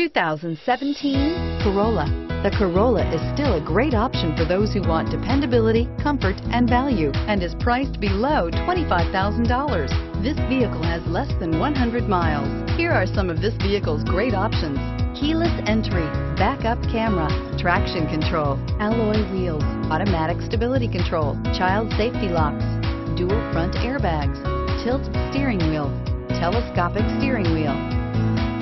2017 Corolla. The Corolla is still a great option for those who want dependability, comfort, and value, and is priced below $25,000. This vehicle has less than 100 miles. Here are some of this vehicle's great options. Keyless entry, backup camera, traction control, alloy wheels, automatic stability control, child safety locks, dual front airbags, tilt steering wheel, telescopic steering wheel.